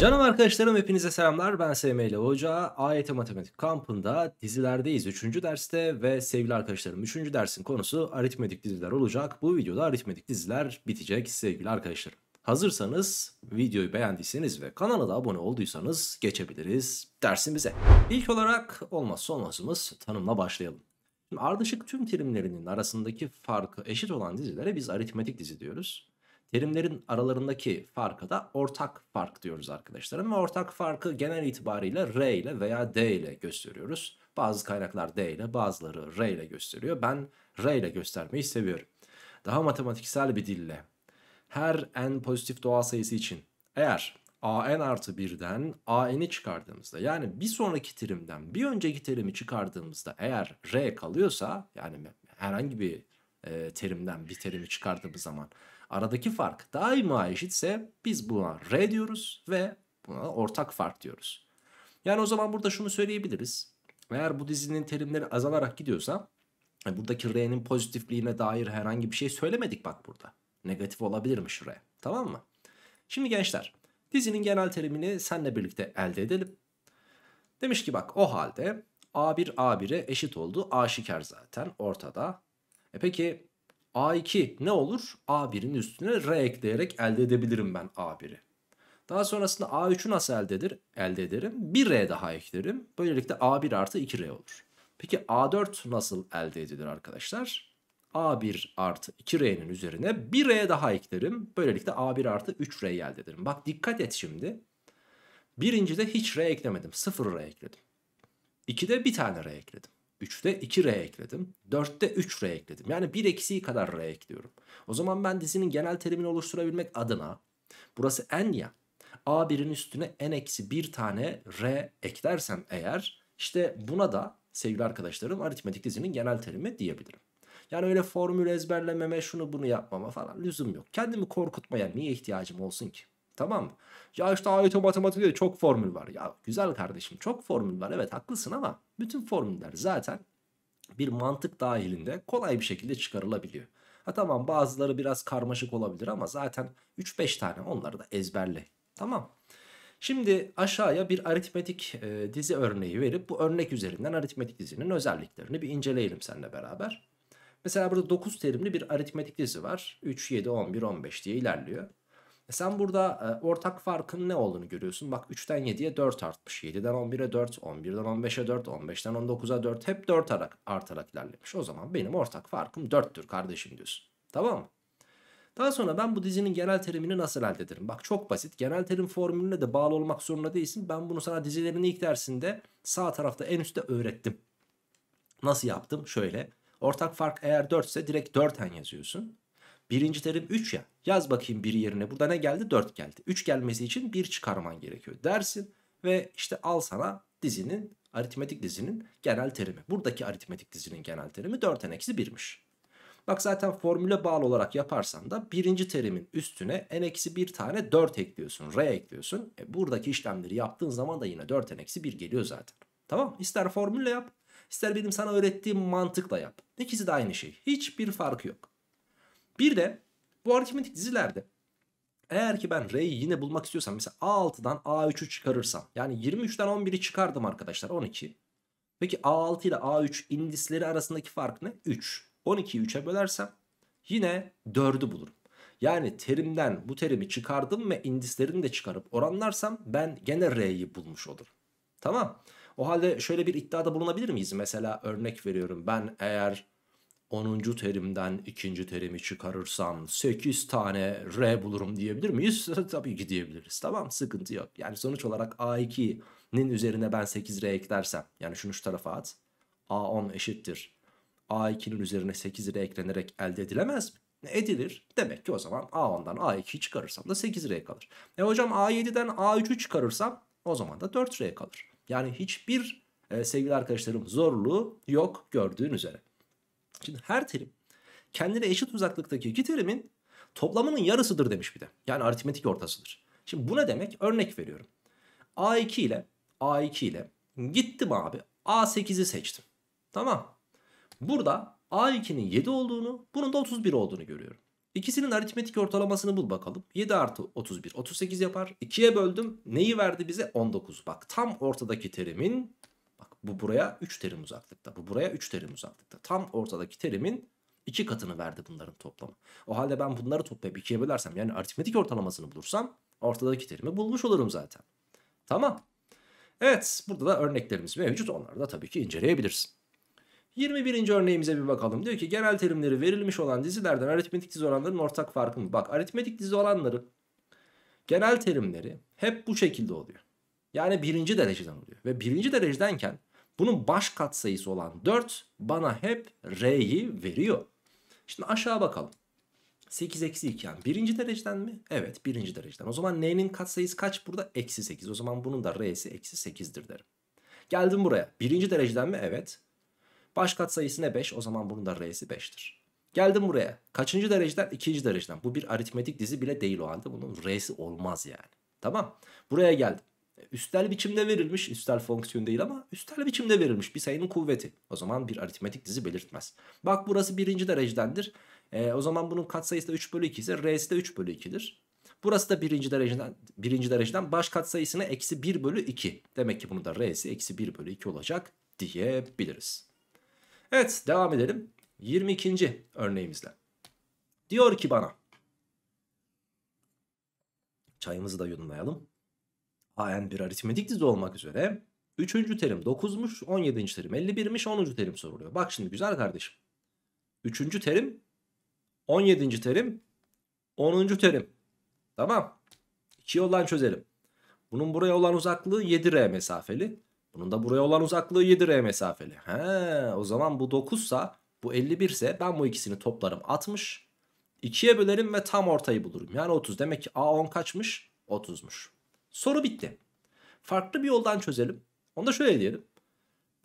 Canım arkadaşlarım hepinize selamlar. Ben SML Hoca. AYT Matematik kampında dizilerdeyiz 3. derste ve sevgili arkadaşlarım 3. dersin konusu aritmetik diziler olacak. Bu videoda aritmetik diziler bitecek sevgili arkadaşlarım. Hazırsanız videoyu beğendiyseniz ve kanala da abone olduysanız geçebiliriz dersimize. İlk olarak olmazsa olmazımız tanımla başlayalım. Şimdi ardışık tüm terimlerinin arasındaki farkı eşit olan dizilere biz aritmetik dizi diyoruz. Terimlerin aralarındaki farka da ortak fark diyoruz arkadaşlar. Ama ortak farkı genel itibariyle R ile veya D ile gösteriyoruz. Bazı kaynaklar D ile bazıları R ile gösteriyor. Ben R ile göstermeyi seviyorum. Daha matematiksel bir dille her n pozitif doğal sayısı için eğer an artı 1'den an'i çıkardığımızda yani bir sonraki terimden bir önceki terimi çıkardığımızda eğer r kalıyorsa yani herhangi bir e, terimden bir terimi çıkardığımız zaman aradaki fark daima eşitse biz buna r diyoruz ve buna ortak fark diyoruz. Yani o zaman burada şunu söyleyebiliriz. Eğer bu dizinin terimleri azalarak gidiyorsa e, buradaki r'nin pozitifliğine dair herhangi bir şey söylemedik bak burada. Negatif olabilirmiş r. Tamam mı? Şimdi gençler dizinin genel terimini senle birlikte elde edelim. Demiş ki bak o halde A1 A1'e eşit oldu. Aşikar zaten ortada. E peki A2 ne olur? A1'in üstüne R ekleyerek elde edebilirim ben A1'i. Daha sonrasında A3'ü nasıl elde, eder, elde ederim? Bir R daha eklerim. Böylelikle A1 artı 2R olur. Peki A4 nasıl elde edilir arkadaşlar? A1 artı 2R'nin üzerine bir R daha eklerim. Böylelikle A1 artı 3R'yi elde ederim. Bak dikkat et şimdi. Birincide hiç R eklemedim. 0 R ekledim. 2'de bir tane R ekledim. 3'te 2R ekledim. 4'te 3R ekledim. Yani bir eksiği kadar R ekliyorum. O zaman ben dizinin genel terimini oluşturabilmek adına burası n ya. A1'in üstüne n eksi bir tane R eklersem eğer işte buna da sevgili arkadaşlarım aritmetik dizinin genel terimi diyebilirim. Yani öyle formül ezberlememe şunu bunu yapmama falan lüzum yok. Kendimi korkutmaya niye ihtiyacım olsun ki? Tamam? Ya işte AYT matematikte çok formül var. Ya güzel kardeşim çok formül var evet haklısın ama bütün formüller zaten bir mantık dahilinde kolay bir şekilde çıkarılabiliyor. Ha tamam bazıları biraz karmaşık olabilir ama zaten 3-5 tane onları da ezberle. Tamam. Şimdi aşağıya bir aritmetik e, dizi örneği verip bu örnek üzerinden aritmetik dizinin özelliklerini bir inceleyelim seninle beraber. Mesela burada 9 terimli bir aritmetik dizi var. 3, 7, 11, 15 diye ilerliyor. E sen burada e, ortak farkın ne olduğunu görüyorsun. Bak 3'ten 7'ye 4 artmış. 7'den 11'e 4, 11'den 15'e 4, 15'ten 19'a 4 hep 4 artarak, artarak ilerlemiş. O zaman benim ortak farkım 4'tür kardeşim diyorsun. Tamam mı? Daha sonra ben bu dizinin genel terimini nasıl elde ederim? Bak çok basit. Genel terim formülüne de bağlı olmak zorunda değilsin. Ben bunu sana dizilerin ilk dersinde sağ tarafta en üstte öğrettim. Nasıl yaptım? Şöyle. Ortak fark eğer 4 ise direkt 4n yazıyorsun. Birinci terim 3 ya. Yaz bakayım 1 yerine. Burada ne geldi? 4 geldi. 3 gelmesi için 1 çıkarman gerekiyor dersin. Ve işte al sana dizinin, aritmetik dizinin genel terimi. Buradaki aritmetik dizinin genel terimi 4n eksi 1'miş. Bak zaten formüle bağlı olarak yaparsan da birinci terimin üstüne n eksi 1 tane 4 ekliyorsun. R ekliyorsun. E buradaki işlemleri yaptığın zaman da yine 4n eksi 1 geliyor zaten. Tamam ister formülle yap ister benim sana öğrettiğim mantıkla yap. İkisi de aynı şey. Hiçbir farkı yok. Bir de bu aritmetik dizilerde eğer ki ben R'yi yine bulmak istiyorsam mesela A6'dan A3'ü çıkarırsam yani 23'ten 11'i çıkardım arkadaşlar 12. Peki A6 ile A3 indisleri arasındaki fark ne? 3. 12'yi 3'e bölersem yine 4'ü bulurum. Yani terimden bu terimi çıkardım ve indislerini de çıkarıp oranlarsam ben gene R'yi bulmuş olurum. Tamam. O halde şöyle bir iddiada bulunabilir miyiz? Mesela örnek veriyorum ben eğer 10. terimden ikinci terimi çıkarırsam 8 tane R bulurum diyebilir miyiz? Tabii ki diyebiliriz. Tamam sıkıntı yok. Yani sonuç olarak A2'nin üzerine ben 8R eklersem yani şunu şu tarafa at. A10 eşittir. A2'nin üzerine 8R eklenerek elde edilemez mi? Edilir. Demek ki o zaman A10'dan A2'yi çıkarırsam da 8R kalır. E hocam A7'den A3'ü çıkarırsam o zaman da 4R kalır. Yani hiçbir e, sevgili arkadaşlarım zorluğu yok gördüğün üzere. Şimdi her terim kendine eşit uzaklıktaki iki terimin toplamının yarısıdır demiş bir de. Yani aritmetik ortasıdır. Şimdi bu ne demek? Örnek veriyorum. A2 ile A2 ile gittim abi A8'i seçtim. Tamam. Burada A2'nin 7 olduğunu bunun da 31 olduğunu görüyorum. İkisinin aritmetik ortalamasını bul bakalım. 7 artı 31 38 yapar. 2'ye böldüm. Neyi verdi bize? 19. Bak tam ortadaki terimin bu buraya 3 terim uzaklıkta. Bu buraya 3 terim uzaklıkta. Tam ortadaki terimin 2 katını verdi bunların toplamı. O halde ben bunları toplayıp 2'ye bölersem yani aritmetik ortalamasını bulursam ortadaki terimi bulmuş olurum zaten. Tamam. Evet burada da örneklerimiz mevcut. Onları da tabii ki inceleyebilirsin. 21. örneğimize bir bakalım. Diyor ki genel terimleri verilmiş olan dizilerden aritmetik dizi olanların ortak farkı mı? Bak aritmetik dizi olanların genel terimleri hep bu şekilde oluyor. Yani birinci dereceden oluyor. Ve birinci derecedenken bunun baş katsayısı olan 4 bana hep R'yi veriyor. Şimdi aşağı bakalım. 8 eksi 2 yani birinci dereceden mi? Evet birinci dereceden. O zaman n'nin katsayısı kaç burada? Eksi 8. O zaman bunun da r'si eksi 8'dir derim. Geldim buraya. Birinci dereceden mi? Evet. Baş katsayısı ne 5? O zaman bunun da r'si 5'tir. Geldim buraya. Kaçıncı dereceden? İkinci dereceden. Bu bir aritmetik dizi bile değil o halde. Bunun r'si olmaz yani. Tamam. Buraya geldim. Üstel biçimde verilmiş. Üstel fonksiyon değil ama üstel biçimde verilmiş bir sayının kuvveti. O zaman bir aritmetik dizi belirtmez. Bak burası birinci derecedendir. E, o zaman bunun katsayısı da 3 bölü 2 ise R'si de 3 bölü 2'dir. Burası da birinci dereceden, birinci dereceden baş katsayısına eksi 1 bölü 2. Demek ki bunun da R'si eksi 1 bölü 2 olacak diyebiliriz. Evet devam edelim. 22. örneğimizle. Diyor ki bana. Çayımızı da yudumlayalım. AN bir aritmetik dizi olmak üzere. 3. terim 9'muş, 17. terim 51'miş, 10. terim soruluyor. Bak şimdi güzel kardeşim. 3. terim 17. terim 10. terim. Tamam. İki yoldan çözelim. Bunun buraya olan uzaklığı 7R mesafeli. Bunun da buraya olan uzaklığı 7R mesafeli. He, o zaman bu 9 sa bu 51 ise ben bu ikisini toplarım 60. 2'ye bölerim ve tam ortayı bulurum. Yani 30. Demek ki A10 kaçmış? 30'muş. Soru bitti. Farklı bir yoldan çözelim. Onu da şöyle diyelim.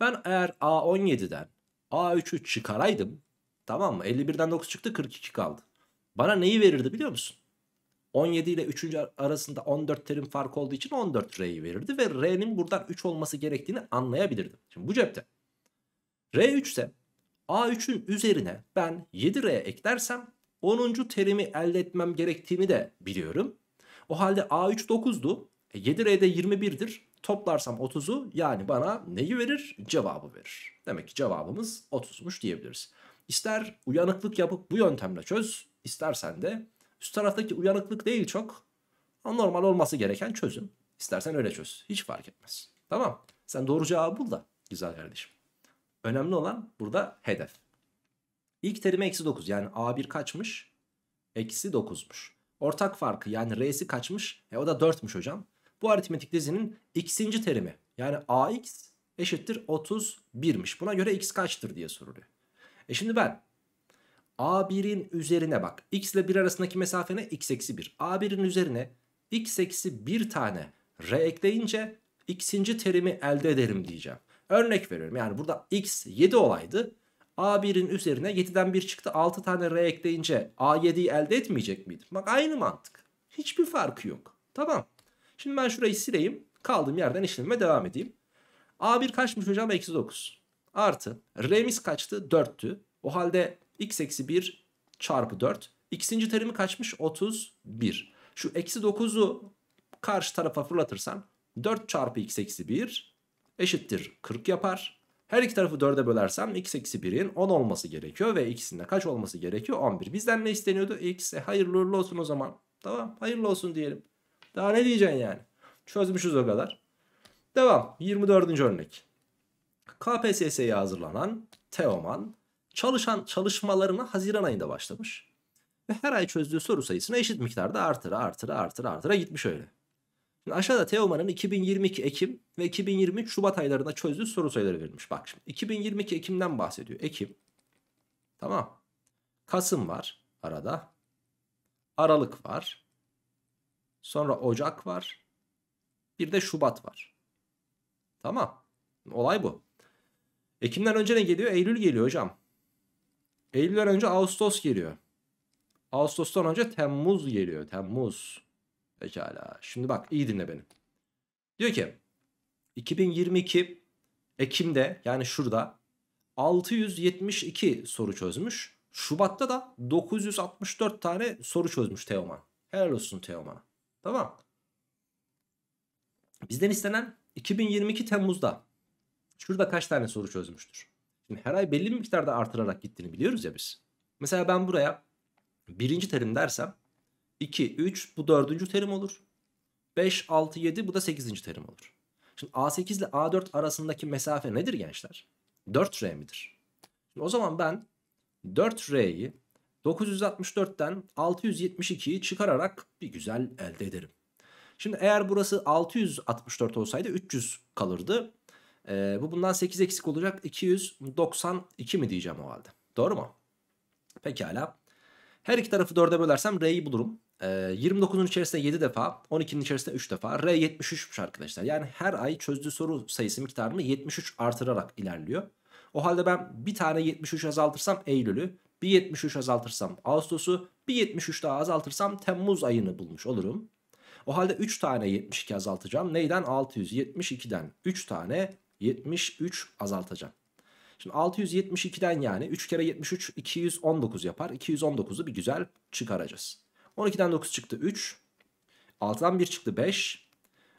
Ben eğer A17'den A3'ü çıkaraydım Tamam mı? 51'den 9 çıktı 42 kaldı. Bana neyi verirdi biliyor musun? 17 ile 3. arasında 14 terim fark olduğu için 14 R'yi verirdi ve R'nin buradan 3 olması gerektiğini anlayabilirdim. Şimdi bu cepte. R3 ise A3'ün üzerine ben 7R eklersem 10. terimi elde etmem gerektiğini de biliyorum. O halde A3 9'du. E 7R de 21'dir. Toplarsam 30'u yani bana neyi verir? Cevabı verir. Demek ki cevabımız 30'muş diyebiliriz. İster uyanıklık yapıp bu yöntemle çöz, istersen de üst taraftaki uyanıklık değil çok normal olması gereken çözüm. İstersen öyle çöz. Hiç fark etmez. Tamam. Sen doğru cevabı bul da güzel kardeşim. Önemli olan burada hedef. İlk terime eksi 9 yani A1 kaçmış? Eksi 9'muş. Ortak farkı yani R'si kaçmış? E o da 4'müş hocam. Bu aritmetik dizinin x'inci terimi yani AX eşittir 31'miş. Buna göre x kaçtır diye soruluyor. E şimdi ben A1'in üzerine bak. X ile 1 arasındaki mesafe ne? X eksi 1. A1'in üzerine X eksi 1 tane R ekleyince X'inci terimi elde ederim diyeceğim. Örnek veriyorum. Yani burada X 7 olaydı. A1'in üzerine 7'den 1 çıktı. 6 tane R ekleyince A7'yi elde etmeyecek miydim? Bak aynı mantık. Hiçbir farkı yok. Tamam. Şimdi ben şurayı sileyim. Kaldığım yerden işlemime devam edeyim. A1 kaçmış hocam? Eksi 9. Artı R'miz kaçtı? 4'tü. O halde x eksi 1 çarpı 4. X'inci terimi kaçmış? 31. Şu eksi 9'u karşı tarafa fırlatırsan 4 çarpı x eksi 1 eşittir 40 yapar. Her iki tarafı 4'e bölersem x eksi 1'in 10 olması gerekiyor ve x'in de kaç olması gerekiyor? 11. Bizden ne isteniyordu? x. E, hayırlı olsun o zaman. Tamam hayırlı olsun diyelim. Daha ne diyeceksin yani? Çözmüşüz o kadar. Devam. 24. örnek. KPSS'ye hazırlanan Teoman çalışan çalışmalarına Haziran ayında başlamış. Ve her ay çözdüğü soru sayısına eşit miktarda artıra artıra artıra artıra gitmiş öyle. Şimdi aşağıda Teoman'ın 2022 Ekim ve 2023 Şubat aylarında çözdüğü soru sayıları verilmiş. Bak şimdi 2022 Ekim'den bahsediyor. Ekim. Tamam. Kasım var arada. Aralık var. Sonra Ocak var. Bir de Şubat var. Tamam. Olay bu. Ekim'den önce ne geliyor? Eylül geliyor hocam. Eylül'den önce Ağustos geliyor. Ağustos'tan önce Temmuz geliyor. Temmuz. Pekala. Şimdi bak iyi dinle beni. Diyor ki 2022 Ekim'de yani şurada 672 soru çözmüş. Şubat'ta da 964 tane soru çözmüş Teoman. Helal olsun Teoman'a. Tamam. Bizden istenen 2022 Temmuz'da şurada kaç tane soru çözmüştür? Şimdi her ay belli bir miktarda artırarak gittiğini biliyoruz ya biz. Mesela ben buraya birinci terim dersem 2, 3 bu dördüncü terim olur. 5, 6, 7 bu da 8. terim olur. Şimdi A8 ile A4 arasındaki mesafe nedir gençler? 4R midir? Şimdi o zaman ben 4R'yi 964'ten 672'yi çıkararak bir güzel elde ederim. Şimdi eğer burası 664 olsaydı 300 kalırdı. Ee, bu bundan 8 eksik olacak. 292 mi diyeceğim o halde. Doğru mu? Pekala. Her iki tarafı 4'e bölersem R'yi bulurum. Ee, 29'un içerisinde 7 defa, 12'nin içerisinde 3 defa. R 73'müş arkadaşlar. Yani her ay çözdüğü soru sayısı miktarını 73 artırarak ilerliyor. O halde ben bir tane 73 azaltırsam Eylül'ü, bir 73 azaltırsam Ağustos'u, bir 73 daha azaltırsam Temmuz ayını bulmuş olurum. O halde 3 tane 72 azaltacağım. Neyden? 672'den 3 tane 73 azaltacağım. Şimdi 672'den yani 3 kere 73 219 yapar. 219'u bir güzel çıkaracağız. 12'den 9 çıktı 3. 6'dan 1 çıktı 5.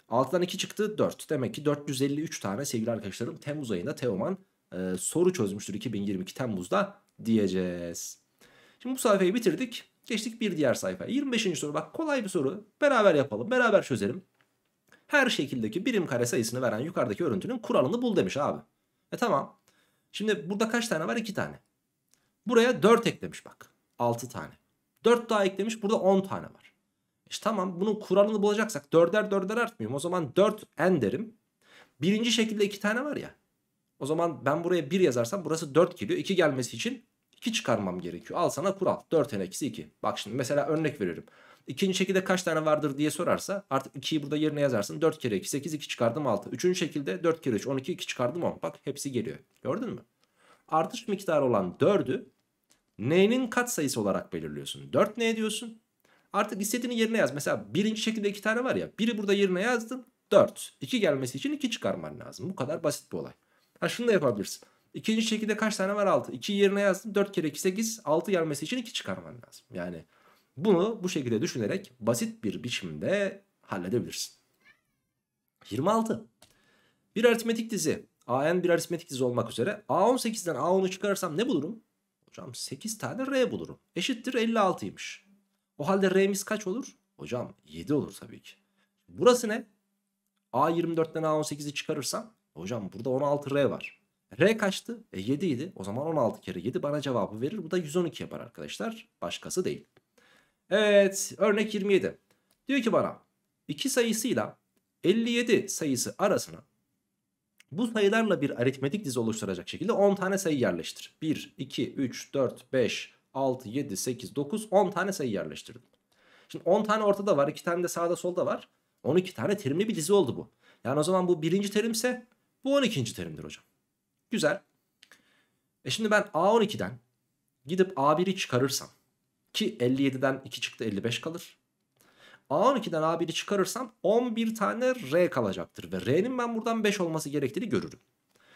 6'dan 2 çıktı 4. Demek ki 453 tane sevgili arkadaşlarım Temmuz ayında Teoman e, soru çözmüştür 2022 Temmuz'da diyeceğiz. Şimdi bu sayfayı bitirdik. Geçtik bir diğer sayfaya. 25. soru bak kolay bir soru. Beraber yapalım. Beraber çözelim. Her şekildeki birim kare sayısını veren yukarıdaki örüntünün kuralını bul demiş abi. E tamam. Şimdi burada kaç tane var? 2 tane. Buraya 4 eklemiş bak. 6 tane. 4 daha eklemiş. Burada 10 tane var. İşte tamam bunun kuralını bulacaksak 4'er 4'er artmıyorum. O zaman 4 n derim. Birinci şekilde 2 tane var ya. O zaman ben buraya 1 yazarsam burası 4 geliyor. 2 gelmesi için 2 çıkarmam gerekiyor. Al sana kural. 4 n eksi 2. Bak şimdi mesela örnek veriyorum. İkinci şekilde kaç tane vardır diye sorarsa artık 2'yi burada yerine yazarsın. 4 kere 2 8 2 çıkardım 6. Üçüncü şekilde 4 kere 3 12 2 çıkardım 10. Bak hepsi geliyor. Gördün mü? Artış miktarı olan 4'ü n'nin kat sayısı olarak belirliyorsun. 4 ne diyorsun? Artık istediğini yerine yaz. Mesela birinci şekilde 2 tane var ya. Biri burada yerine yazdın. 4. 2 gelmesi için 2 çıkarman lazım. Bu kadar basit bir olay. Ha şunu da yapabilirsin. İkinci şekilde kaç tane var? 6. 2 yerine yazdım. 4 kere 2 8. 6 gelmesi için 2 çıkarman lazım. Yani bunu bu şekilde düşünerek basit bir biçimde halledebilirsin. 26. Bir aritmetik dizi. AN bir aritmetik dizi olmak üzere. A18'den A10'u çıkarırsam ne bulurum? Hocam 8 tane R bulurum. Eşittir 56'ymış. O halde R'miz kaç olur? Hocam 7 olur tabii ki. Burası ne? A24'ten A18'i çıkarırsam hocam burada 16 R var. R kaçtı? E 7 idi. O zaman 16 kere 7 bana cevabı verir. Bu da 112 yapar arkadaşlar. Başkası değil. Evet örnek 27. Diyor ki bana iki sayısıyla 57 sayısı arasına bu sayılarla bir aritmetik dizi oluşturacak şekilde 10 tane sayı yerleştir. 1, 2, 3, 4, 5, 6, 7, 8, 9, 10 tane sayı yerleştirdim. Şimdi 10 tane ortada var. 2 tane de sağda solda var. 12 tane terimli bir dizi oldu bu. Yani o zaman bu birinci terimse bu 12. terimdir hocam. Güzel. E şimdi ben A12'den gidip A1'i çıkarırsam ki 57'den 2 çıktı 55 kalır. A12'den A1'i çıkarırsam 11 tane R kalacaktır. Ve R'nin ben buradan 5 olması gerektiğini görürüm.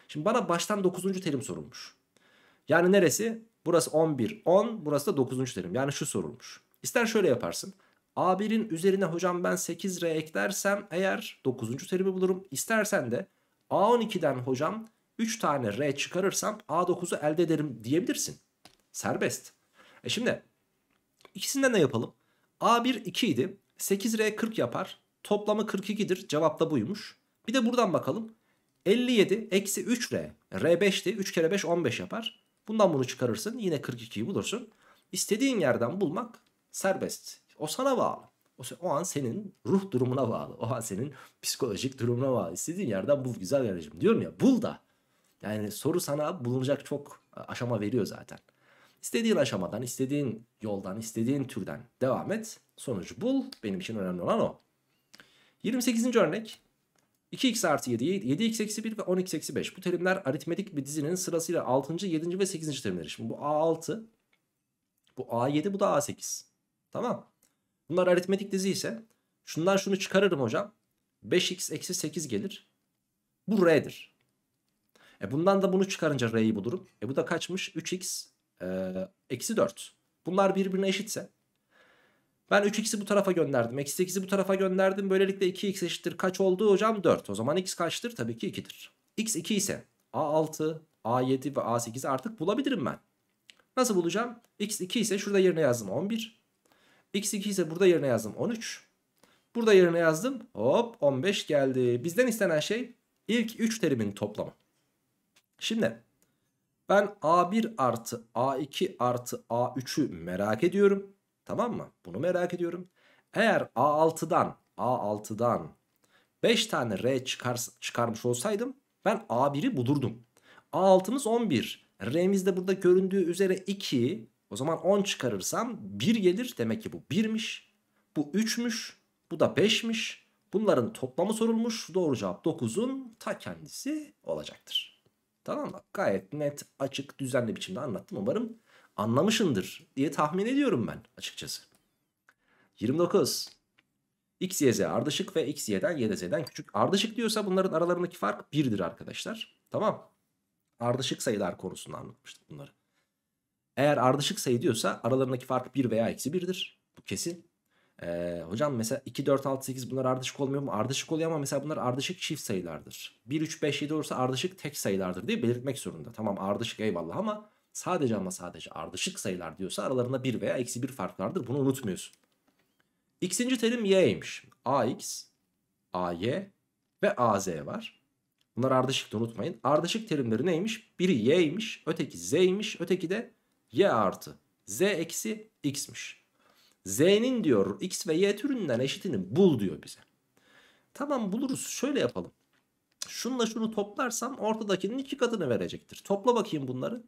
Şimdi bana baştan 9. terim sorulmuş. Yani neresi? Burası 11, 10. Burası da 9. terim. Yani şu sorulmuş. İster şöyle yaparsın. A1'in üzerine hocam ben 8R eklersem eğer 9. terimi bulurum. İstersen de A12'den hocam 3 tane R çıkarırsam A9'u elde ederim diyebilirsin. Serbest. E şimdi ikisinden de yapalım. A1 2 idi. 8R 40 yapar. Toplamı 42'dir. Cevap da buymuş. Bir de buradan bakalım. 57 eksi 3R. R 5'ti. 3 kere 5 15 yapar. Bundan bunu çıkarırsın. Yine 42'yi bulursun. İstediğin yerden bulmak serbest. O sana bağlı. O, o an senin ruh durumuna bağlı. O an senin psikolojik durumuna bağlı. İstediğin yerden bul güzel kardeşim. Diyorum ya bul da. Yani soru sana bulunacak çok aşama veriyor zaten. İstediğin aşamadan, istediğin yoldan, istediğin türden devam et. Sonucu bul. Benim için önemli olan o. 28. örnek. 2x artı 7, 7x eksi 1 ve 10x eksi 5. Bu terimler aritmetik bir dizinin sırasıyla 6. 7. ve 8. terimleri. Şimdi bu A6, bu A7, bu da A8. Tamam. Bunlar aritmetik dizi ise şundan şunu çıkarırım hocam. 5x eksi 8 gelir. Bu R'dir. E bundan da bunu çıkarınca R'yi bulurum. E bu da kaçmış? 3x e, eksi 4. Bunlar birbirine eşitse ben 3x'i bu tarafa gönderdim. Eksi 8'i bu tarafa gönderdim. Böylelikle 2x eşittir. Kaç oldu hocam? 4. O zaman x kaçtır? Tabii ki 2'dir. x 2 ise a6, a7 ve a8'i artık bulabilirim ben. Nasıl bulacağım? x 2 ise şurada yerine yazdım 11. x 2 ise burada yerine yazdım 13. Burada yerine yazdım. Hop 15 geldi. Bizden istenen şey ilk 3 terimin toplamı. Şimdi ben A1 artı A2 artı A3'ü merak ediyorum. Tamam mı? Bunu merak ediyorum. Eğer A6'dan A6'dan 5 tane R çıkar, çıkarmış olsaydım ben A1'i bulurdum. A6'mız 11. R'miz de burada göründüğü üzere 2. O zaman 10 çıkarırsam 1 gelir. Demek ki bu 1'miş. Bu 3'müş. Bu da 5'miş. Bunların toplamı sorulmuş. Doğru cevap 9'un ta kendisi olacaktır. Tamam mı? Gayet net, açık, düzenli biçimde anlattım. Umarım anlamışındır diye tahmin ediyorum ben açıkçası. 29. X, Y, Z ardışık ve X, Y'den Y, Z'den küçük. Ardışık diyorsa bunların aralarındaki fark 1'dir arkadaşlar. Tamam. Ardışık sayılar konusunda anlatmıştık bunları. Eğer ardışık sayı diyorsa aralarındaki fark 1 veya eksi 1'dir. Bu kesin. Ee, hocam mesela 2, 4, 6, 8 bunlar ardışık olmuyor mu? Ardışık oluyor ama mesela bunlar ardışık çift sayılardır. 1, 3, 5, 7 olursa ardışık tek sayılardır diye belirtmek zorunda. Tamam ardışık eyvallah ama sadece ama sadece ardışık sayılar diyorsa aralarında 1 veya eksi 1 fark vardır. Bunu unutmuyorsun. X'inci terim y'ymiş. AX, AY ve AZ var. Bunlar ardışık da unutmayın. Ardışık terimleri neymiş? Biri y'ymiş, öteki z'ymiş, öteki de y artı z eksi x'miş. Z'nin diyor x ve y türünden eşitini bul diyor bize. Tamam buluruz. Şöyle yapalım. Şunla şunu toplarsam ortadakinin iki katını verecektir. Topla bakayım bunları.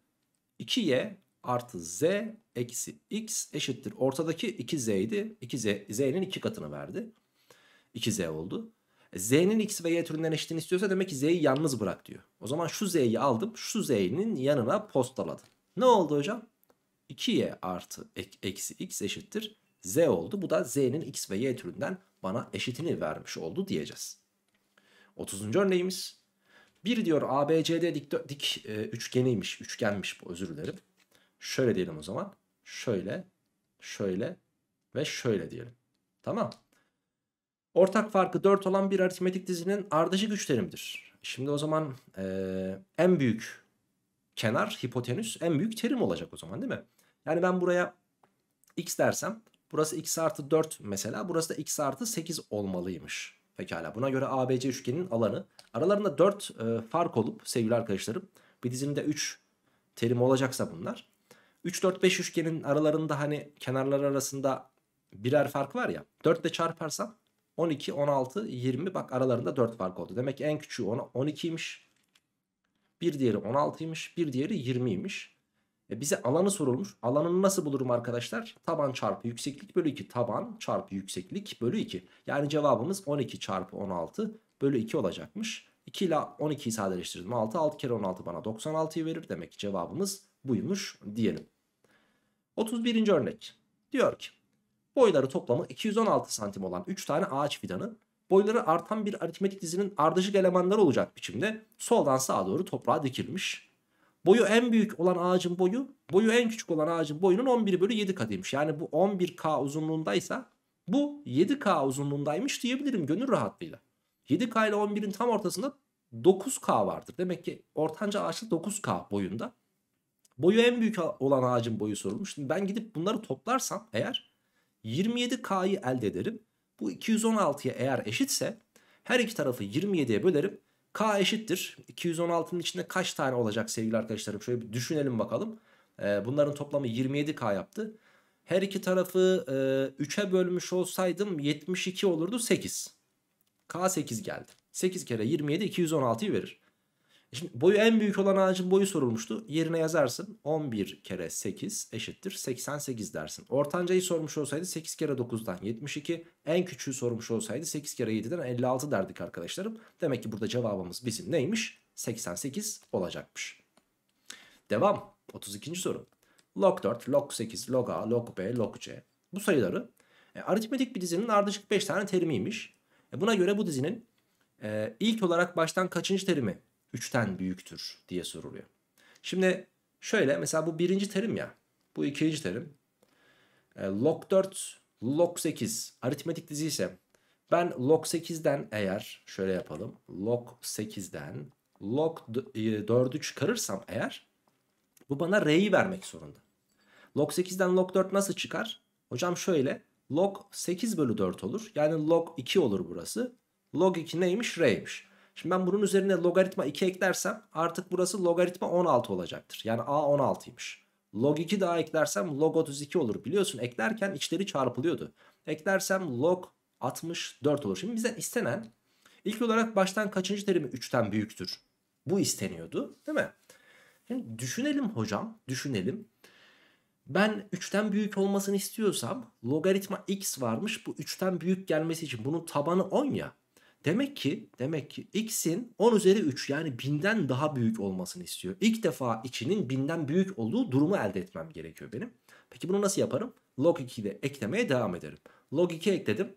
2y artı z eksi x eşittir. Ortadaki 2z idi. 2z, z'nin iki katını verdi. 2z oldu. Z'nin x ve y türünden eşitini istiyorsa demek ki z'yi yalnız bırak diyor. O zaman şu z'yi aldım. Şu z'nin yanına postaladım. Ne oldu hocam? 2y artı eksi x eşittir z oldu. Bu da z'nin x ve y türünden bana eşitini vermiş oldu diyeceğiz. 30. örneğimiz. Bir diyor ABCD dik, dik e, üçgeniymiş, üçgenmiş bu özür dilerim. Şöyle diyelim o zaman. Şöyle, şöyle ve şöyle diyelim. Tamam. Ortak farkı 4 olan bir aritmetik dizinin ardışık üç terimdir. Şimdi o zaman e, en büyük kenar hipotenüs en büyük terim olacak o zaman değil mi? Yani ben buraya x dersem Burası x artı 4 mesela. Burası da x artı 8 olmalıymış. Pekala buna göre ABC üçgeninin alanı. Aralarında 4 e, fark olup sevgili arkadaşlarım. Bir dizimde 3 terim olacaksa bunlar. 3, 4, 5 üçgenin aralarında hani kenarlar arasında birer fark var ya. 4 ile çarparsam 12, 16, 20 bak aralarında 4 fark oldu. Demek ki en küçüğü 12'ymiş. Bir diğeri 16'ymış. Bir diğeri 20'ymiş. E bize alanı sorulmuş. Alanını nasıl bulurum arkadaşlar? Taban çarpı yükseklik bölü 2. Taban çarpı yükseklik bölü 2. Yani cevabımız 12 çarpı 16 bölü 2 olacakmış. 2 ile 12'yi sadeleştirdim. 6. 6 kere 16 bana 96'yı verir. Demek ki cevabımız buymuş diyelim. 31. örnek. Diyor ki boyları toplamı 216 santim olan 3 tane ağaç fidanı boyları artan bir aritmetik dizinin ardışık elemanları olacak biçimde soldan sağa doğru toprağa dikilmiş. Boyu en büyük olan ağacın boyu boyu en küçük olan ağacın boyunun 11 bölü 7 katıymış. Yani bu 11K uzunluğundaysa bu 7K uzunluğundaymış diyebilirim gönül rahatlığıyla. 7K ile 11'in tam ortasında 9K vardır. Demek ki ortanca ağaçta 9K boyunda. Boyu en büyük olan ağacın boyu sorulmuş. Şimdi ben gidip bunları toplarsam eğer 27K'yı elde ederim. Bu 216'ya eğer eşitse her iki tarafı 27'ye bölerim. K eşittir. 216'nın içinde kaç tane olacak sevgili arkadaşlarım? Şöyle bir düşünelim bakalım. Ee, bunların toplamı 27K yaptı. Her iki tarafı e, 3'e bölmüş olsaydım 72 olurdu 8. K 8 geldi. 8 kere 27 216'yı verir. Şimdi boyu en büyük olan ağacın boyu sorulmuştu. Yerine yazarsın. 11 kere 8 eşittir 88 dersin. Ortancayı sormuş olsaydı 8 kere 9'dan 72. En küçüğü sormuş olsaydı 8 kere 7'den 56 derdik arkadaşlarım. Demek ki burada cevabımız bizim neymiş? 88 olacakmış. Devam. 32. soru. Log 4, log 8, log A, log B, log C. Bu sayıları e, aritmetik bir dizinin ardışık 5 tane terimiymiş. E, buna göre bu dizinin e, ilk olarak baştan kaçıncı terimi 3'ten büyüktür diye soruluyor. Şimdi Şöyle mesela bu birinci terim ya. Bu ikinci terim. E, log 4, log 8 aritmetik dizi ise ben log 8'den eğer şöyle yapalım. Log 8'den log 4'ü çıkarırsam eğer bu bana r'yi vermek zorunda. Log 8'den log 4 nasıl çıkar? Hocam şöyle log 8 bölü 4 olur. Yani log 2 olur burası. Log 2 neymiş? R'ymiş. Şimdi ben bunun üzerine logaritma 2 eklersem artık burası logaritma 16 olacaktır. Yani A 16'ymış. Log 2 daha eklersem log 32 olur. Biliyorsun eklerken içleri çarpılıyordu. Eklersem log 64 olur. Şimdi bizden istenen ilk olarak baştan kaçıncı terimi 3'ten büyüktür? Bu isteniyordu değil mi? Şimdi düşünelim hocam düşünelim. Ben 3'ten büyük olmasını istiyorsam logaritma x varmış bu 3'ten büyük gelmesi için bunun tabanı 10 ya. Demek ki demek ki x'in 10 üzeri 3 yani 1000'den daha büyük olmasını istiyor. İlk defa içinin 1000'den büyük olduğu durumu elde etmem gerekiyor benim. Peki bunu nasıl yaparım? Log 2 ile eklemeye devam ederim. Log 2 ekledim.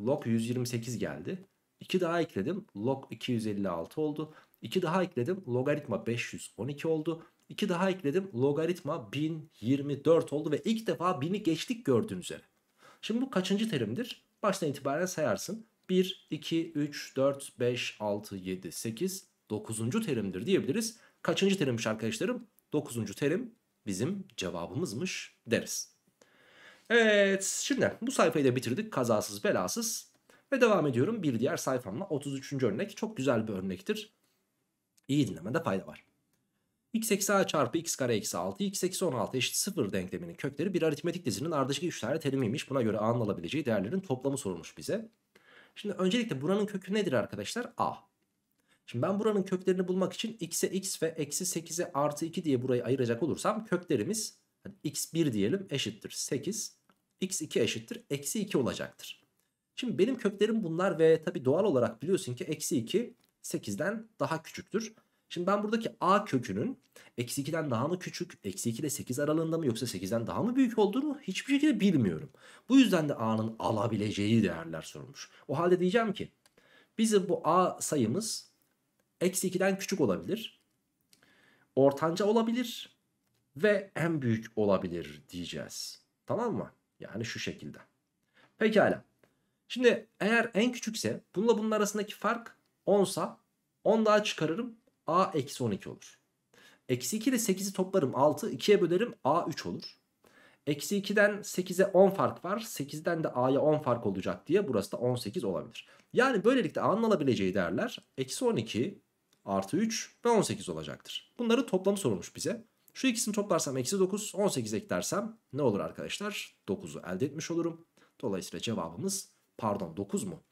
Log 128 geldi. 2 daha ekledim. Log 256 oldu. 2 daha ekledim. Logaritma 512 oldu. 2 daha ekledim. Logaritma 1024 oldu ve ilk defa 1000'i geçtik gördüğünüz üzere. Şimdi bu kaçıncı terimdir? Baştan itibaren sayarsın. 1, 2, 3, 4, 5, 6, 7, 8, 9. terimdir diyebiliriz. Kaçıncı terimmiş arkadaşlarım? 9. terim bizim cevabımızmış deriz. Evet şimdi bu sayfayı da bitirdik kazasız belasız. Ve devam ediyorum bir diğer sayfamla 33. örnek. Çok güzel bir örnektir. İyi dinlemede fayda var x eksi a çarpı x kare eksi 6 x eksi 16 eşit 0 denkleminin kökleri bir aritmetik dizinin ardışık 3 tane terimiymiş. Buna göre a'nın alabileceği değerlerin toplamı sorulmuş bize. Şimdi öncelikle buranın kökü nedir arkadaşlar? a. Şimdi ben buranın köklerini bulmak için x'e x ve eksi 8'e artı 2 diye burayı ayıracak olursam köklerimiz hani x1 diyelim eşittir 8 x2 eşittir eksi 2 olacaktır. Şimdi benim köklerim bunlar ve tabi doğal olarak biliyorsun ki eksi 2 8'den daha küçüktür. Şimdi ben buradaki a kökünün eksi 2'den daha mı küçük, eksi 2 ile 8 aralığında mı yoksa 8'den daha mı büyük olduğunu hiçbir şekilde bilmiyorum. Bu yüzden de a'nın alabileceği değerler sorulmuş. O halde diyeceğim ki bizim bu a sayımız eksi 2'den küçük olabilir, ortanca olabilir ve en büyük olabilir diyeceğiz. Tamam mı? Yani şu şekilde. Pekala. Şimdi eğer en küçükse bununla bunun arasındaki fark 10 sa 10 daha çıkarırım a eksi 12 olur. Eksi 2 ile 8'i toplarım 6 2'ye bölerim a 3 olur. Eksi 2'den 8'e 10 fark var. 8'den de a'ya 10 fark olacak diye burası da 18 olabilir. Yani böylelikle a'nın alabileceği değerler eksi 12 artı 3 ve 18 olacaktır. Bunları toplamı sorulmuş bize. Şu ikisini toplarsam eksi 9 18 eklersem ne olur arkadaşlar? 9'u elde etmiş olurum. Dolayısıyla cevabımız pardon 9 mu?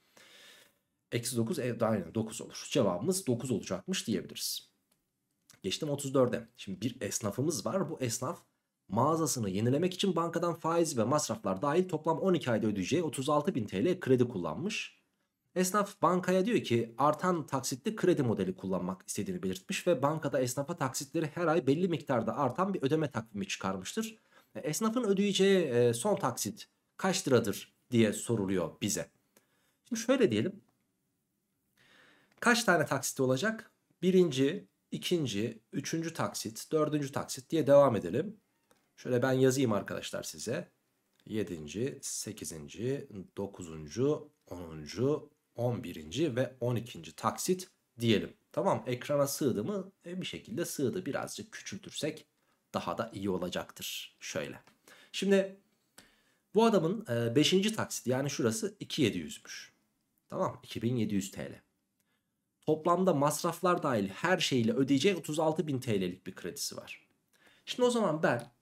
Eksi 9 evet aynen 9 olur. Cevabımız 9 olacakmış diyebiliriz. Geçtim 34'e. Şimdi bir esnafımız var. Bu esnaf mağazasını yenilemek için bankadan faiz ve masraflar dahil toplam 12 ayda ödeyeceği 36 bin TL kredi kullanmış. Esnaf bankaya diyor ki artan taksitli kredi modeli kullanmak istediğini belirtmiş ve bankada esnafa taksitleri her ay belli miktarda artan bir ödeme takvimi çıkarmıştır. E, esnafın ödeyeceği e, son taksit kaç liradır diye soruluyor bize. Şimdi şöyle diyelim Kaç tane taksit olacak? Birinci, ikinci, üçüncü taksit, dördüncü taksit diye devam edelim. Şöyle ben yazayım arkadaşlar size. Yedinci, sekizinci, dokuzuncu, onuncu, on birinci ve on ikinci taksit diyelim. Tamam ekrana sığdı mı? E, bir şekilde sığdı. Birazcık küçültürsek daha da iyi olacaktır. Şöyle. Şimdi bu adamın 5. E, taksit yani şurası 2700'müş. Tamam 2700 TL. Toplamda masraflar dahil her şeyle ödeyeceği 36 bin TL'lik bir kredisi var. Şimdi o zaman ben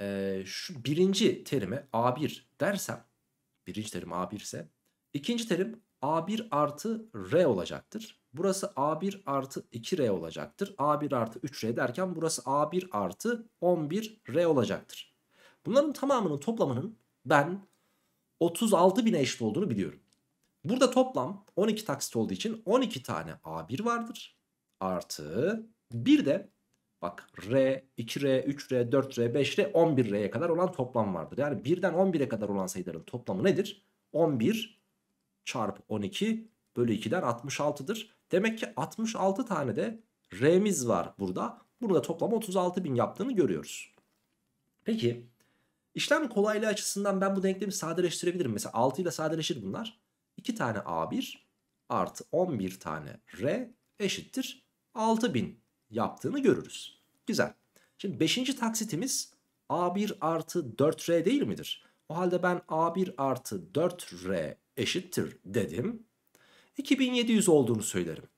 e, şu birinci terime A1 dersem birinci terim A1 ise ikinci terim A1 artı R olacaktır. Burası A1 artı 2R olacaktır. A1 artı 3R derken burası A1 artı 11R olacaktır. Bunların tamamının toplamının ben 36 bin eşit olduğunu biliyorum. Burada toplam 12 taksit olduğu için 12 tane A1 vardır. Artı bir de bak R, 2R, 3R, 4R, 5R, 11R'ye kadar olan toplam vardır. Yani 1'den 11'e kadar olan sayıların toplamı nedir? 11 çarpı 12 bölü 2'den 66'dır. Demek ki 66 tane de R'miz var burada. Burada toplam 36.000 yaptığını görüyoruz. Peki işlem kolaylığı açısından ben bu denklemi sadeleştirebilirim. Mesela 6 ile sadeleşir bunlar. 2 tane A1 artı 11 tane R eşittir 6000 yaptığını görürüz. Güzel. Şimdi 5. taksitimiz A1 artı 4R değil midir? O halde ben A1 artı 4R eşittir dedim. 2700 olduğunu söylerim.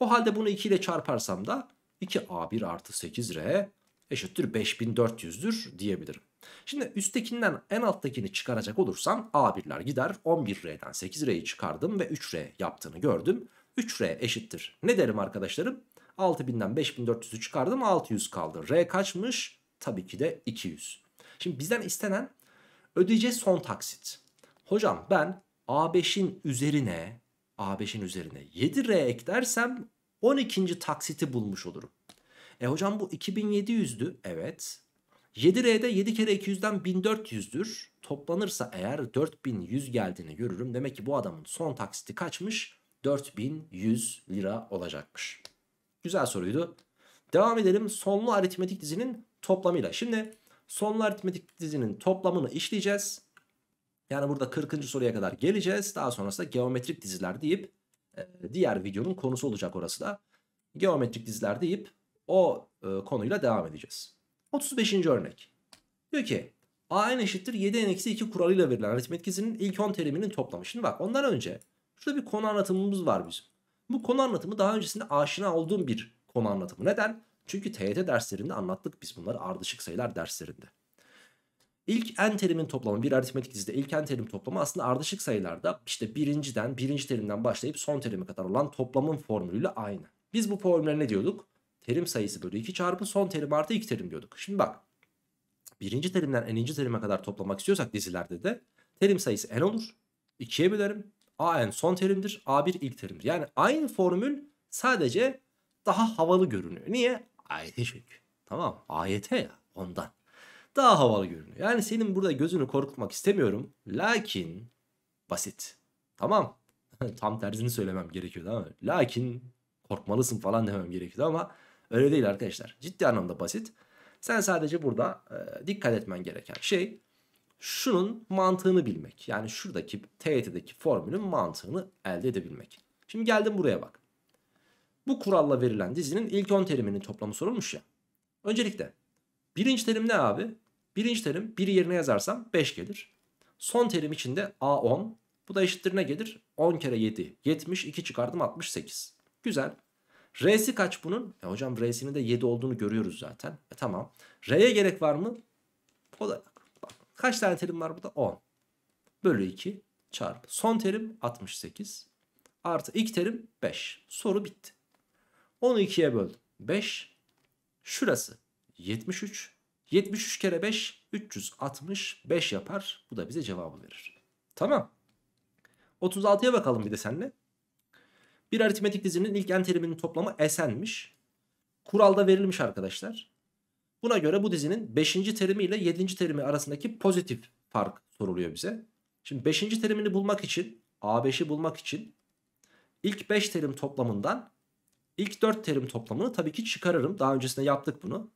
O halde bunu 2 ile çarparsam da 2A1 artı 8R eşittir 5400'dür diyebilirim. Şimdi üsttekinden en alttakini çıkaracak olursam A1'ler gider 11R'den 8R'yi çıkardım ve 3R yaptığını gördüm. 3R eşittir. Ne derim arkadaşlarım? 6000'den 5400'ü çıkardım 600 kaldı. R kaçmış? Tabii ki de 200. Şimdi bizden istenen ödeyeceğiz son taksit. Hocam ben A5'in üzerine A5'in üzerine 7R eklersem 12. taksiti bulmuş olurum. E hocam bu 2700'dü. Evet. 7R'de 7 kere 200'den 1400'dür. Toplanırsa eğer 4100 geldiğini görürüm. Demek ki bu adamın son taksiti kaçmış? 4100 lira olacakmış. Güzel soruydu. Devam edelim sonlu aritmetik dizinin toplamıyla. Şimdi sonlu aritmetik dizinin toplamını işleyeceğiz. Yani burada 40. soruya kadar geleceğiz. Daha sonrasında geometrik diziler deyip e, diğer videonun konusu olacak orası da. Geometrik diziler deyip o e, konuyla devam edeceğiz. 35. örnek. Diyor ki a n eşittir 7n-2 kuralıyla verilen aritmetik dizinin ilk 10 teriminin toplamı. Şimdi bak ondan önce şurada bir konu anlatımımız var bizim. Bu konu anlatımı daha öncesinde aşina olduğum bir konu anlatımı. Neden? Çünkü TYT derslerinde anlattık biz bunları ardışık sayılar derslerinde. İlk n terimin toplamı bir aritmetik dizide ilk n terim toplamı aslında ardışık sayılarda işte birinciden birinci terimden başlayıp son terime kadar olan toplamın formülüyle aynı. Biz bu formüle ne diyorduk? Terim sayısı bölü 2 çarpı son terim artı 2 terim diyorduk. Şimdi bak birinci terimden n'inci terime kadar toplamak istiyorsak dizilerde de terim sayısı n olur. 2'ye bölerim. a n son terimdir. A1 ilk terimdir. Yani aynı formül sadece daha havalı görünüyor. Niye? AYT çünkü. Tamam AYT ya ondan. Daha havalı görünüyor. Yani senin burada gözünü korkutmak istemiyorum. Lakin basit. Tamam. Tam tersini söylemem gerekiyordu ama. Lakin korkmalısın falan demem gerekiyordu ama öyle değil arkadaşlar. Ciddi anlamda basit. Sen sadece burada e, dikkat etmen gereken şey şunun mantığını bilmek. Yani şuradaki TYT'deki formülün mantığını elde edebilmek. Şimdi geldim buraya bak. Bu kuralla verilen dizinin ilk 10 teriminin toplamı sorulmuş ya. Öncelikle birinci terim ne abi? Birinci terim 1 yerine yazarsam 5 gelir. Son terim içinde A10. Bu da eşittir ne gelir? 10 kere 7. 70. 2 çıkardım 68. Güzel. R'si kaç bunun? E hocam R'sinin de 7 olduğunu görüyoruz zaten. E tamam. R'ye gerek var mı? O da bak. Kaç tane terim var burada? 10. Bölü 2 çarpı. Son terim 68. Artı ilk terim 5. Soru bitti. Onu 2'ye böldüm. 5. Şurası 73. 73 kere 5 365 yapar. Bu da bize cevabı verir. Tamam. 36'ya bakalım bir de seninle. Bir aritmetik dizinin ilk n teriminin toplamı s'nmiş. Kuralda verilmiş arkadaşlar. Buna göre bu dizinin 5. terimi ile 7. terimi arasındaki pozitif fark soruluyor bize. Şimdi 5. terimini bulmak için A5'i bulmak için ilk 5 terim toplamından ilk 4 terim toplamını tabii ki çıkarırım. Daha öncesinde yaptık bunu.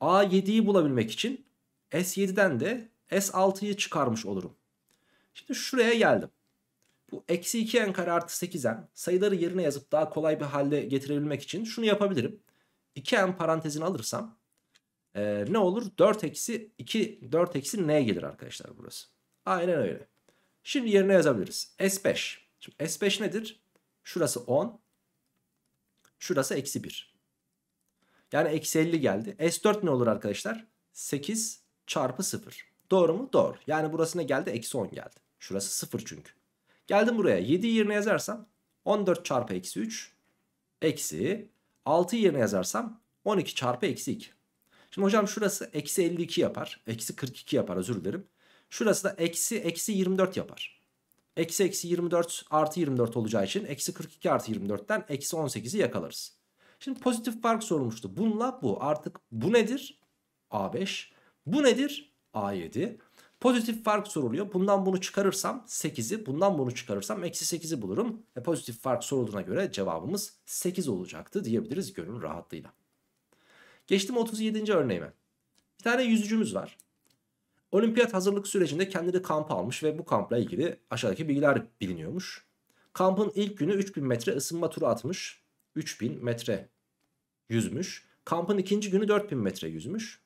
A7'yi bulabilmek için S7'den de S6'yı çıkarmış olurum. Şimdi şuraya geldim. Bu eksi 2n kare artı 8n sayıları yerine yazıp daha kolay bir halde getirebilmek için şunu yapabilirim. 2n parantezini alırsam e, ne olur? 4 eksi 2 4 eksi n gelir arkadaşlar burası. Aynen öyle. Şimdi yerine yazabiliriz. S5. Şimdi S5 nedir? Şurası 10. Şurası eksi 1. Yani eksi 50 geldi. S4 ne olur arkadaşlar? 8 çarpı 0. Doğru mu? Doğru. Yani burası ne geldi? Eksi 10 geldi. Şurası 0 çünkü. Geldim buraya. 7 yerine yazarsam 14 çarpı eksi 3 eksi 6 yerine yazarsam 12 çarpı eksi 2. Şimdi hocam şurası eksi 52 yapar. Eksi 42 yapar özür dilerim. Şurası da eksi eksi 24 yapar. Eksi eksi 24 artı 24 olacağı için eksi 42 artı 24'ten eksi 18'i yakalarız. Şimdi pozitif fark sorulmuştu. Bununla bu. Artık bu nedir? A5. Bu nedir? A7. Pozitif fark soruluyor. Bundan bunu çıkarırsam 8'i, bundan bunu çıkarırsam eksi 8'i bulurum. E pozitif fark sorulduğuna göre cevabımız 8 olacaktı diyebiliriz gönül rahatlığıyla. Geçtim 37. örneğime. Bir tane yüzücümüz var. Olimpiyat hazırlık sürecinde kendini kampa almış ve bu kampla ilgili aşağıdaki bilgiler biliniyormuş. Kampın ilk günü 3000 metre ısınma turu atmış. 3000 metre yüzmüş. Kampın ikinci günü 4000 metre yüzmüş.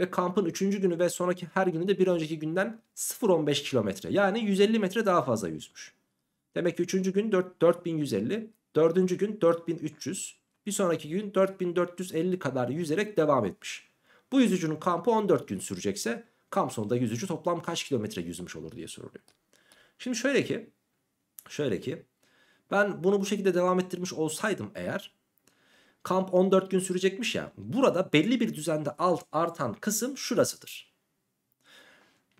Ve kampın üçüncü günü ve sonraki her günü de bir önceki günden 0.15 kilometre yani 150 metre daha fazla yüzmüş. Demek ki üçüncü gün 4, 4150, dördüncü gün 4300, bir sonraki gün 4450 kadar yüzerek devam etmiş. Bu yüzücünün kampı 14 gün sürecekse kamp sonunda yüzücü toplam kaç kilometre yüzmüş olur diye soruluyor. Şimdi şöyle ki, şöyle ki ben bunu bu şekilde devam ettirmiş olsaydım eğer kamp 14 gün sürecekmiş ya. Burada belli bir düzende alt artan kısım şurasıdır.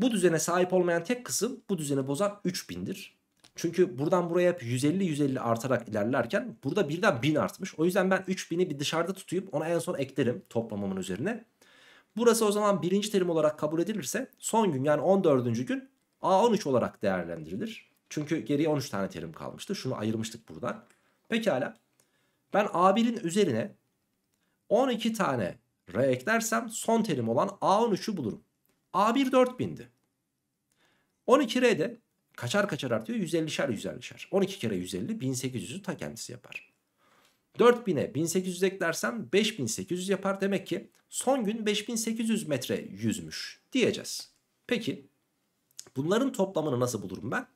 Bu düzene sahip olmayan tek kısım bu düzeni bozan 3000'dir. Çünkü buradan buraya hep 150-150 artarak ilerlerken burada birden 1000 artmış. O yüzden ben 3000'i bir dışarıda tutuyup ona en son eklerim toplamamın üzerine. Burası o zaman birinci terim olarak kabul edilirse son gün yani 14. gün A13 olarak değerlendirilir. Çünkü geriye 13 tane terim kalmıştı. Şunu ayırmıştık buradan. Pekala. Ben A1'in üzerine 12 tane R eklersem son terim olan A13'ü bulurum. A1 4000'di. 12R de kaçar kaçar artıyor 150'şer 150'şer. 12 kere 150 1800'ü ta kendisi yapar. 4000'e 1800 eklersem 5800 yapar. Demek ki son gün 5800 metre yüzmüş diyeceğiz. Peki bunların toplamını nasıl bulurum ben?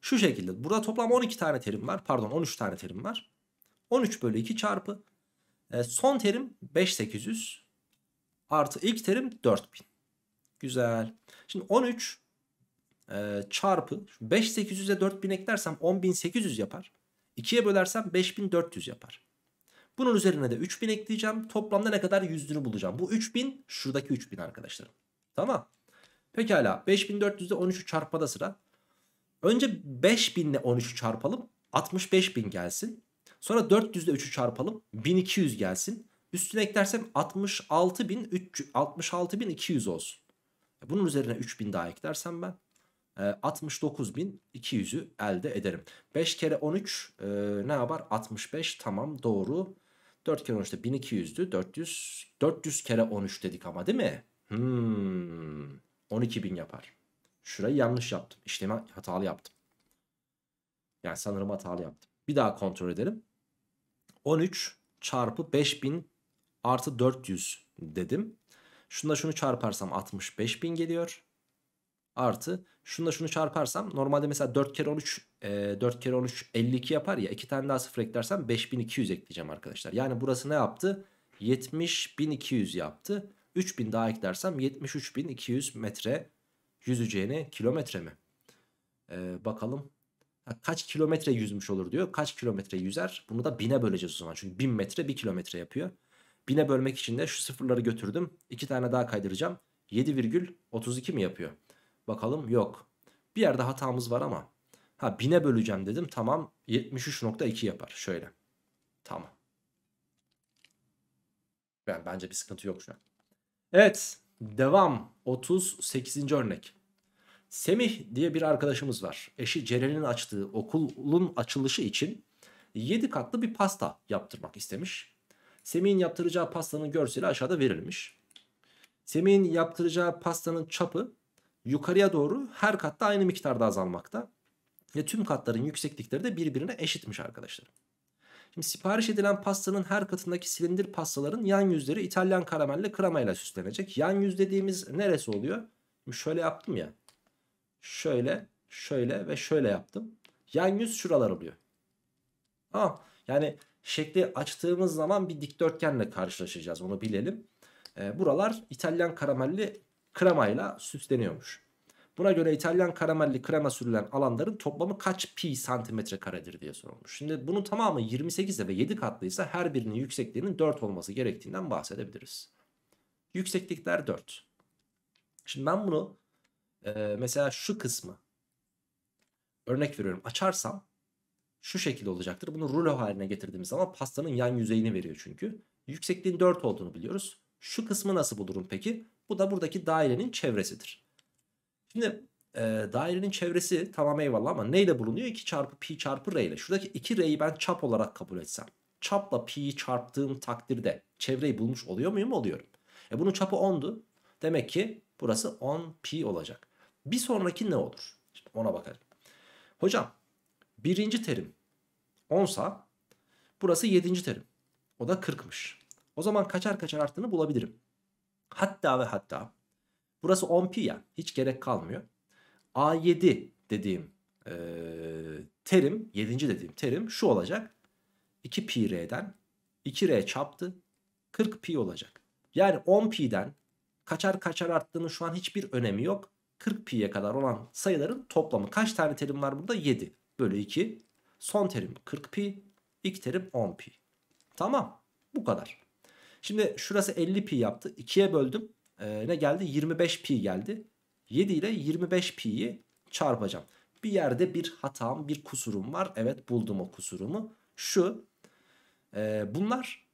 Şu şekilde burada toplam 12 tane terim var pardon 13 tane terim var. 13 bölü 2 çarpı e, son terim 5800 artı ilk terim 4000. Güzel. Şimdi 13 e, çarpı 5800'e 4000 eklersem 10800 yapar. 2'ye bölersem 5400 yapar. Bunun üzerine de 3000 ekleyeceğim. Toplamda ne kadar yüzdüğünü bulacağım. Bu 3000 şuradaki 3000 arkadaşlarım. Tamam. Pekala 5400'de 13'ü çarpmada sıra. Önce 5000 ile 13'ü çarpalım. 65000 gelsin. Sonra 400'de 3'ü çarpalım. 1200 gelsin. Üstüne eklersem 66300 66200 olsun. Bunun üzerine 3000 daha eklersem ben 69.200'ü elde ederim. 5 kere 13 e, ne yapar? 65 tamam doğru. 4 kere 13 de 1200'dü. 400 400 kere 13 dedik ama değil mi? Hmm, 12.000 yapar. Şurayı yanlış yaptım. İşlemi hatalı yaptım. Yani sanırım hatalı yaptım. Bir daha kontrol edelim. 13 çarpı 5000 artı 400 dedim. Şunda şunu çarparsam 65.000 geliyor. Artı şunla şunu çarparsam normalde mesela 4 kere 13 e, 4 kere 13 52 yapar ya. 2 tane daha sıfır eklersem 5200 ekleyeceğim arkadaşlar. Yani burası ne yaptı? 70200 yaptı. 3000 daha eklersem 73200 metre yüzeceğini kilometre mi? Ee, bakalım. Kaç kilometre yüzmüş olur diyor. Kaç kilometre yüzer? Bunu da bine böleceğiz o zaman. Çünkü 1000 metre 1 kilometre yapıyor. Bine bölmek için de şu sıfırları götürdüm. 2 tane daha kaydıracağım. 7,32 mi yapıyor? Bakalım yok. Bir yerde hatamız var ama. Ha bine böleceğim dedim. Tamam 73.2 yapar. Şöyle. Tamam. Yani bence bir sıkıntı yok şu an. Evet. Devam. 38. örnek. Semih diye bir arkadaşımız var. Eşi Ceren'in açtığı okulun açılışı için 7 katlı bir pasta yaptırmak istemiş. Semih'in yaptıracağı pastanın görseli aşağıda verilmiş. Semih'in yaptıracağı pastanın çapı yukarıya doğru her katta aynı miktarda azalmakta. Ve tüm katların yükseklikleri de birbirine eşitmiş arkadaşlar. Şimdi sipariş edilen pastanın her katındaki silindir pastaların yan yüzleri İtalyan karamelle kremayla süslenecek. Yan yüz dediğimiz neresi oluyor? Şimdi şöyle yaptım ya. Şöyle, şöyle ve şöyle yaptım. Yan yüz şuralar oluyor. Tamam. Yani şekli açtığımız zaman bir dikdörtgenle karşılaşacağız onu bilelim. E, buralar İtalyan karamelli kremayla süsleniyormuş. Buna göre İtalyan karamelli krema sürülen alanların toplamı kaç pi santimetre karedir diye sorulmuş. Şimdi bunun tamamı 28'e ve 7 katlıysa her birinin yüksekliğinin 4 olması gerektiğinden bahsedebiliriz. Yükseklikler 4. Şimdi ben bunu mesela şu kısmı örnek veriyorum açarsam şu şekilde olacaktır. Bunu rulo haline getirdiğimiz zaman pastanın yan yüzeyini veriyor çünkü. Yüksekliğin 4 olduğunu biliyoruz. Şu kısmı nasıl bulurum peki? Bu da buradaki dairenin çevresidir. Şimdi e, dairenin çevresi tamam eyvallah ama neyle bulunuyor? 2 çarpı pi çarpı r ile. Şuradaki 2 r'yi ben çap olarak kabul etsem. çapla pi'yi çarptığım takdirde çevreyi bulmuş oluyor muyum? Oluyorum. E bunun çapı 10'du. Demek ki burası 10 pi olacak. Bir sonraki ne olur? Şimdi ona bakalım. Hocam birinci terim 10 sa burası 7. terim. O da 40'mış. O zaman kaçar kaçar arttığını bulabilirim. Hatta ve hatta burası 10 pi ya hiç gerek kalmıyor. A7 dediğim e, terim 7. dediğim terim şu olacak. 2 pi r'den 2r çarptı 40 pi olacak. Yani 10 pi'den kaçar kaçar arttığının şu an hiçbir önemi yok. 40 pi'ye kadar olan sayıların toplamı. Kaç tane terim var burada? 7 bölü 2. Son terim 40 pi. İlk terim 10 pi. Tamam. Bu kadar. Şimdi şurası 50 pi yaptı. 2'ye böldüm. Ee, ne geldi? 25 pi geldi. 7 ile 25 pi'yi çarpacağım. Bir yerde bir hatam, bir kusurum var. Evet buldum o kusurumu. Şu. E, bunlar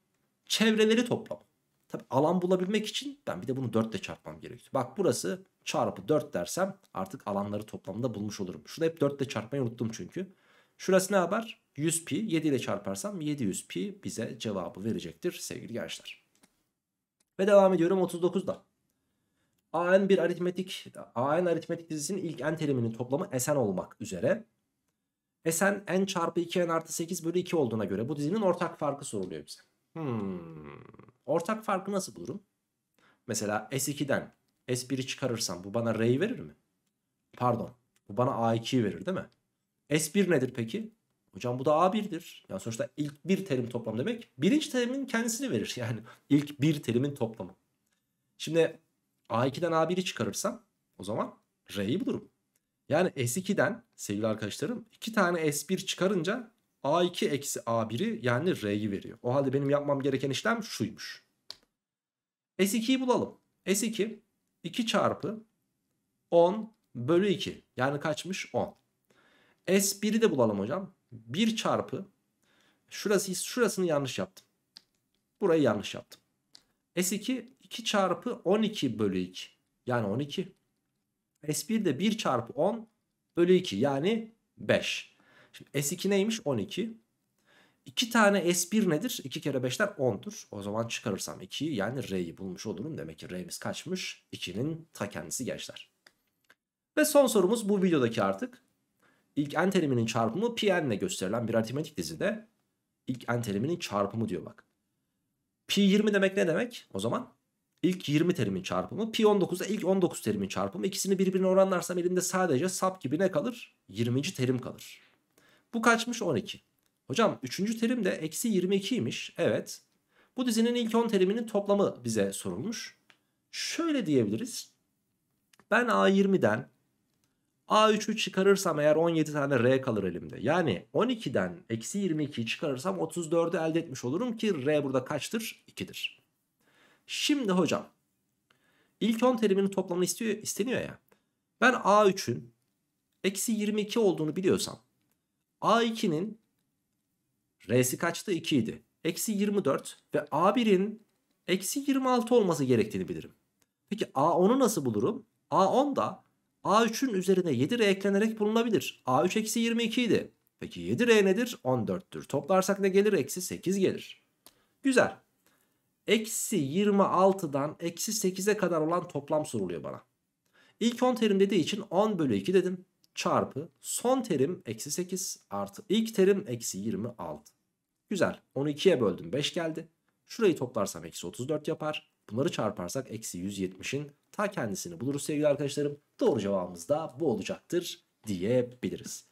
çevreleri toplam. Tabi alan bulabilmek için ben bir de bunu 4 ile çarpmam gerekiyor. Bak burası çarpı 4 dersem artık alanları toplamda bulmuş olurum. Şurada hep 4 ile çarpmayı unuttum çünkü. Şurası ne yapar? 100 pi 7 ile çarparsam 700 pi bize cevabı verecektir sevgili gençler. Ve devam ediyorum 39'da. AN bir aritmetik AN aritmetik dizisinin ilk n teriminin toplamı Sn olmak üzere. Sn n çarpı 2n artı 8 bölü 2 olduğuna göre bu dizinin ortak farkı soruluyor bize. Hmm. Ortak farkı nasıl bulurum? Mesela S2'den S1'i çıkarırsam bu bana R'yi verir mi? Pardon. Bu bana A2'yi verir değil mi? S1 nedir peki? Hocam bu da A1'dir. Yani sonuçta ilk bir terim toplam demek. Birinci terimin kendisini verir. Yani ilk bir terimin toplamı. Şimdi A2'den A1'i çıkarırsam o zaman R'yi bulurum. Yani S2'den sevgili arkadaşlarım iki tane S1 çıkarınca A2 eksi A1'i yani R'yi veriyor. O halde benim yapmam gereken işlem şuymuş. S2'yi bulalım. S2 2 çarpı 10 bölü 2 yani kaçmış 10. S1'i de bulalım hocam. 1 çarpı şurası şurasını yanlış yaptım. Burayı yanlış yaptım. S2 2 çarpı 12 bölü 2 yani 12. S1 de 1 çarpı 10 bölü 2 yani 5. Şimdi S2 neymiş? 12. 2 tane S1 nedir? 2 kere 5'ten 10'dur. O zaman çıkarırsam 2'yi yani R'yi bulmuş olurum. Demek ki R'miz kaçmış? 2'nin ta kendisi gençler. Ve son sorumuz bu videodaki artık. İlk n teriminin çarpımı Pn ile gösterilen bir aritmetik dizide ilk n teriminin çarpımı diyor bak. Pi 20 demek ne demek? O zaman ilk 20 terimin çarpımı. Pi 19'da ilk 19 terimin çarpımı. İkisini birbirine oranlarsam elimde sadece sap gibi ne kalır? 20. terim kalır. Bu kaçmış? 12. Hocam 3. terim de eksi 22'ymiş. Evet. Bu dizinin ilk 10 teriminin toplamı bize sorulmuş. Şöyle diyebiliriz. Ben A20'den A3'ü çıkarırsam eğer 17 tane R kalır elimde. Yani 12'den eksi 22'yi çıkarırsam 34'ü elde etmiş olurum ki R burada kaçtır? 2'dir. Şimdi hocam ilk 10 teriminin toplamını istiyor, isteniyor ya. Ben A3'ün eksi 22 olduğunu biliyorsam A2'nin R'si kaçtı? 2 idi. Eksi 24 ve A1'in eksi 26 olması gerektiğini bilirim. Peki A10'u nasıl bulurum? A10 da A3'ün üzerine 7R eklenerek bulunabilir. A3 eksi 22 idi. Peki 7R nedir? 14'tür. Toplarsak ne gelir? Eksi 8 gelir. Güzel. Eksi 26'dan eksi 8'e kadar olan toplam soruluyor bana. İlk 10 terim dediği için 10 bölü 2 dedim. Çarpı son terim eksi 8 artı ilk terim eksi 26. Güzel. 12'ye böldüm 5 geldi. Şurayı toplarsam eksi 34 yapar. Bunları çarparsak eksi 170'in ta kendisini buluruz sevgili arkadaşlarım. Doğru cevabımız da bu olacaktır diyebiliriz.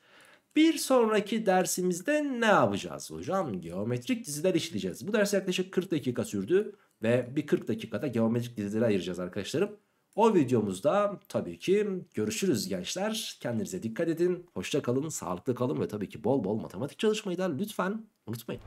Bir sonraki dersimizde ne yapacağız hocam? Geometrik diziler işleyeceğiz. Bu ders yaklaşık 40 dakika sürdü ve bir 40 dakikada geometrik dizilere ayıracağız arkadaşlarım. O videomuzda tabii ki görüşürüz gençler. Kendinize dikkat edin. Hoşça kalın, sağlıklı kalın ve tabii ki bol bol matematik çalışmayı da lütfen unutmayın.